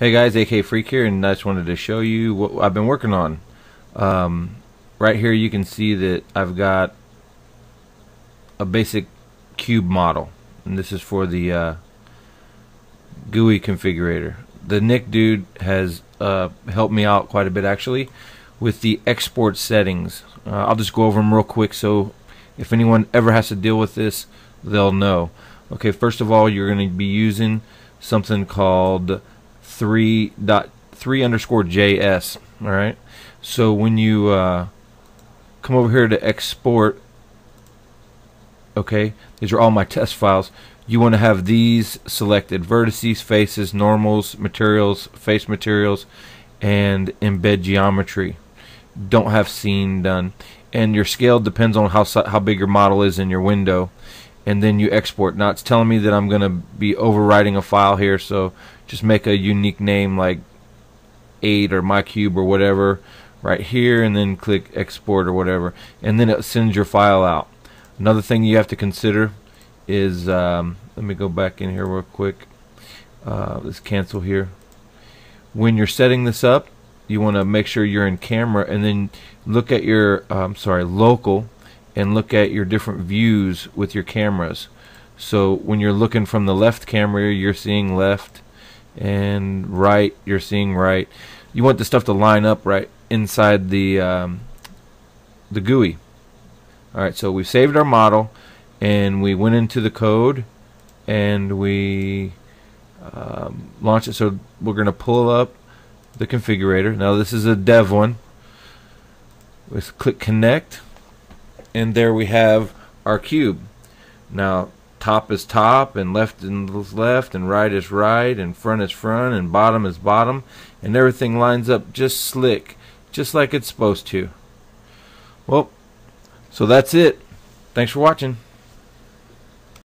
Hey guys, AK Freak here, and I just wanted to show you what I've been working on. Um, right here you can see that I've got a basic cube model, and this is for the uh, GUI configurator. thenickdude has uh, helped me out quite a bit actually with the export settings. Uh, I'll just go over them real quick so if anyone ever has to deal with this, they'll know. Okay, first of all, you're going to be using something called three dot three underscore JS. All right. So when you uh, come over here to export, okay, these are all my test files. You want to have these selected: vertices, faces, normals, materials, face materials, and embed geometry. Don't have scene done, and your scale depends on how how big your model is in your window and then you export. Now it's telling me that I'm going to be overwriting a file here, so just make a unique name like 8 or mycube or whatever right here, and then click export or whatever, and then it sends your file out. Another thing you have to consider is, um, let me go back in here real quick. Uh, let's cancel here. When you're setting this up, you want to make sure you're in camera, and then look at your, I'm sorry, local and look at your different views with your cameras. So when you're looking from the left camera, you're seeing left, and right, you're seeing right. You want the stuff to line up right inside the um, the GUI. All right, so we saved our model, and we went into the code, and we um, launched it. So we're going to pull up the configurator. Now this is a dev one. Let's click connect and there we have our cube. Now, top is top, and left is left, and right is right, and front is front, and bottom is bottom, and everything lines up just slick, just like it's supposed to. Well, so that's it. Thanks for watching.